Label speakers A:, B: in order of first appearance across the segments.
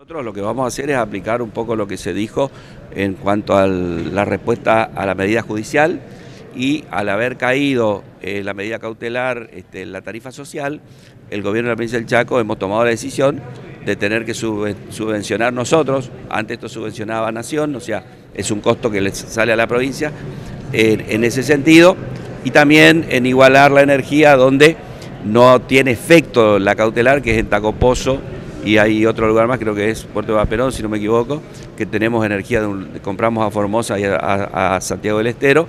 A: Nosotros lo que vamos a hacer es aplicar un poco lo que se dijo en cuanto a la respuesta a la medida judicial y al haber caído eh, la medida cautelar, este, la tarifa social, el gobierno de la provincia del Chaco hemos tomado la decisión de tener que subvencionar nosotros, antes esto subvencionaba Nación, o sea, es un costo que le sale a la provincia en ese sentido, y también en igualar la energía donde no tiene efecto la cautelar, que es en Tacopozo, y hay otro lugar más, creo que es Puerto de si no me equivoco, que tenemos energía, de compramos a Formosa y a, Santiago del Estero,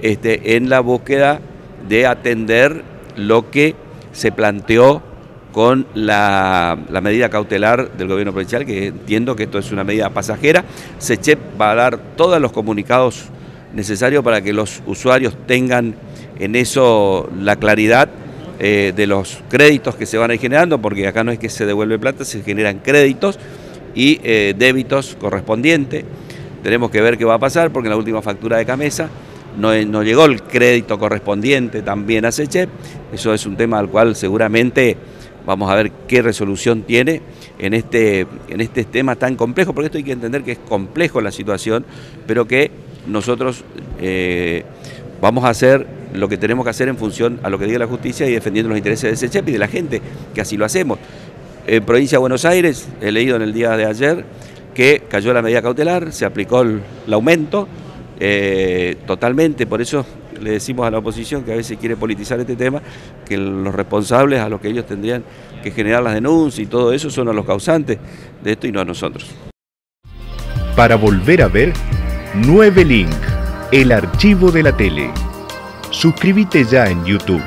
A: este, en la búsqueda de atender lo que se planteó con la, medida cautelar del gobierno provincial, que entiendo que esto es una medida pasajera. SECHEP va a dar todos los comunicados necesarios para que los usuarios tengan en eso la claridad eh, de los créditos que se van a ir generando, porque acá no es que se devuelve plata, se generan créditos y eh, débitos correspondientes. Tenemos que ver qué va a pasar, porque en la última factura de Camesa no, no llegó el crédito correspondiente también a SECHEP. Eso es un tema al cual seguramente vamos a ver qué resolución tiene en este, en este tema tan complejo, porque esto hay que entender que es complejo la situación, pero que nosotros eh, vamos a hacer lo que tenemos que hacer en función a lo que diga la justicia y defendiendo los intereses de ese CHEP y de la gente, que así lo hacemos. En provincia de Buenos Aires, he leído en el día de ayer que cayó la medida cautelar, se aplicó el, aumento eh, totalmente, por eso le decimos a la oposición que a veces quiere politizar este tema, que los responsables a los que ellos tendrían que generar las denuncias y todo eso son a los causantes de esto y no a nosotros.
B: Para volver a ver, 9 Link, el archivo de la tele. Suscríbete ya en YouTube.